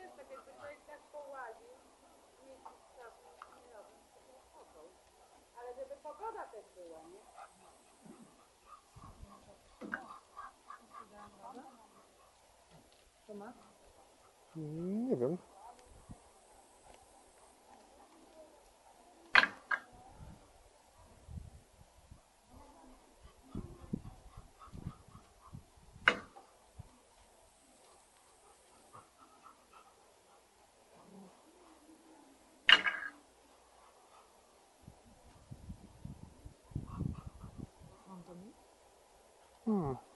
Jest tak, jakby człowiek tak połaził, mieścić czasu, nie robię, to spoko. Ale żeby pogoda też była, nie? Co ma? Nie wiem. Hmm.